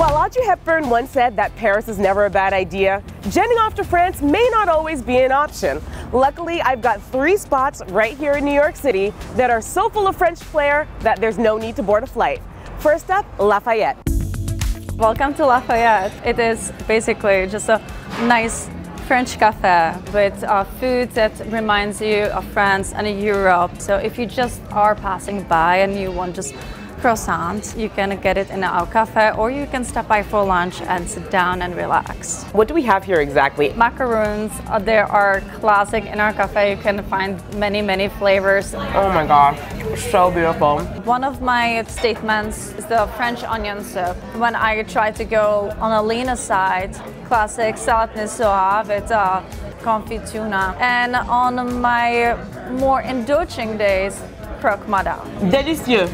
While Audrey Hepburn once said that Paris is never a bad idea, jetting off to France may not always be an option. Luckily, I've got three spots right here in New York City that are so full of French flair that there's no need to board a flight. First up, Lafayette. Welcome to Lafayette. It is basically just a nice French cafe with uh, food that reminds you of France and Europe. So if you just are passing by and you want just croissant. You can get it in our cafe or you can stop by for lunch and sit down and relax. What do we have here exactly? Macaroons, uh, there are classic in our cafe. You can find many, many flavors. Oh my gosh, so beautiful. One of my statements is the French onion soup. When I try to go on a leaner side, classic salad niçoise with uh, confit tuna. And on my more indulging days, croque madame. Délicieux.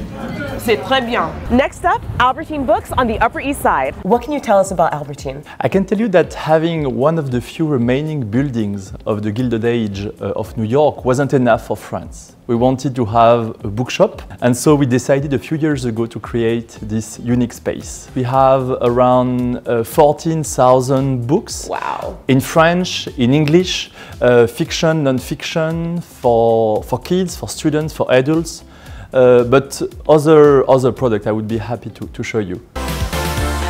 C'est très bien. Next up, Albertine Books on the Upper East Side. What can you tell us about Albertine? I can tell you that having one of the few remaining buildings of the Gilded Age uh, of New York wasn't enough for France. We wanted to have a bookshop, and so we decided a few years ago to create this unique space. We have around uh, 14,000 books Wow. in French, in English, uh, fiction, non-fiction, for, for kids, for students, for adults, uh, but other, other products I would be happy to, to show you.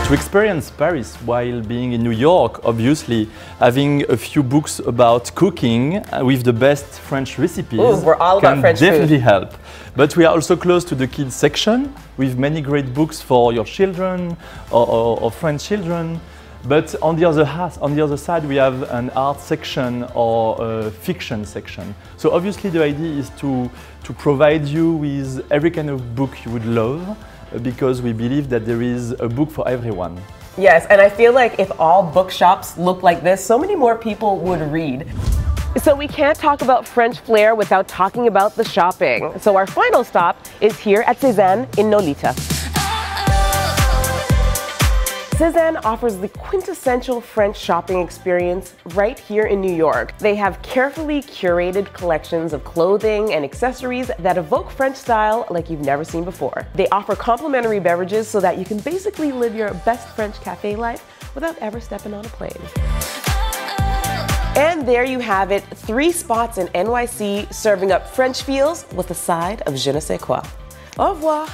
To experience Paris while being in New York, obviously, having a few books about cooking uh, with the best French recipes Ooh, we're all about can French food. definitely help. But we are also close to the kids section with many great books for your children or, or, or French children. But on the other has, on the other side, we have an art section or a fiction section. So obviously, the idea is to to provide you with every kind of book you would love, uh, because we believe that there is a book for everyone. Yes, and I feel like if all bookshops looked like this, so many more people would read. So we can't talk about French flair without talking about the shopping. So our final stop is here at Sézane in Nolita. Sézane offers the quintessential French shopping experience right here in New York. They have carefully curated collections of clothing and accessories that evoke French style like you've never seen before. They offer complimentary beverages so that you can basically live your best French cafe life without ever stepping on a plane. And there you have it, three spots in NYC serving up French feels with a side of je ne sais quoi. Au revoir.